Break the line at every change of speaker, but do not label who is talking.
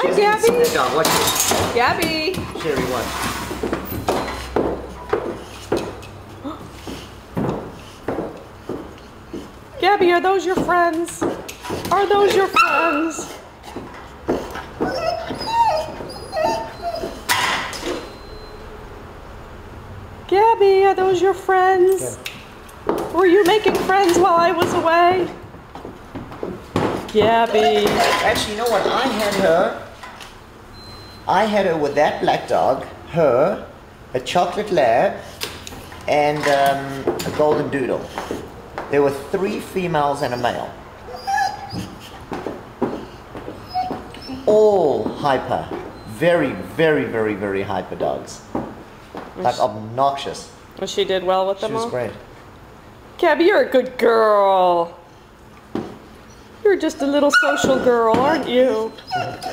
Hi,
She hasn't even
Gabby.
the dog. Watch this.
Gabby.
Sherri, watch.
Gabby, are those your friends? Are those your friends? Gabby, are those your friends? Were you making friends while I was away? Gabby.
Actually, you know what? I had her. I had her with that black dog, her, a chocolate lab, and um, a golden doodle. There were three females and a male. All hyper. Very, very, very, very hyper dogs. Like obnoxious.
Well, she did well with them
She
them
was
all.
great.
Gabby, you're a good girl. You're just a little social girl, aren't you?